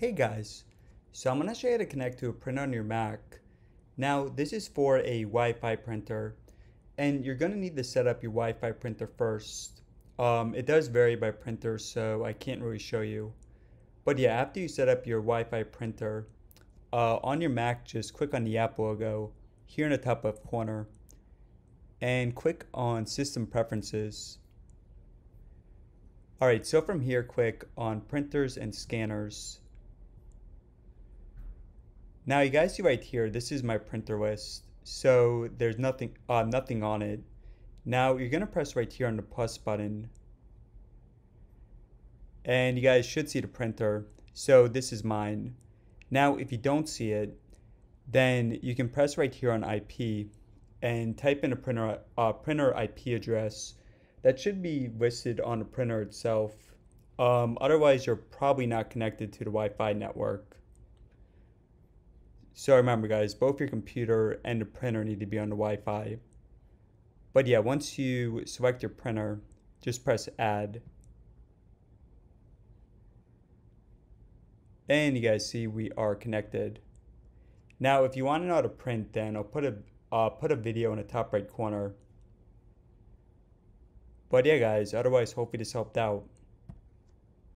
Hey guys, so I'm going to show you how to connect to a printer on your Mac. Now this is for a Wi-Fi printer and you're going to need to set up your Wi-Fi printer first. Um, it does vary by printer so I can't really show you. But yeah, after you set up your Wi-Fi printer, uh, on your Mac just click on the Apple logo here in the top left corner and click on System Preferences. Alright, so from here click on Printers and Scanners now you guys see right here, this is my printer list. So there's nothing, uh, nothing on it. Now you're gonna press right here on the plus button. And you guys should see the printer. So this is mine. Now if you don't see it, then you can press right here on IP and type in a printer, uh, printer IP address that should be listed on the printer itself. Um, otherwise, you're probably not connected to the Wi-Fi network. So remember guys, both your computer and the printer need to be on the Wi-Fi. But yeah, once you select your printer, just press add. And you guys see we are connected. Now, if you want to know how to print, then I'll put a uh, put a video in the top right corner. But yeah, guys, otherwise, hopefully this helped out.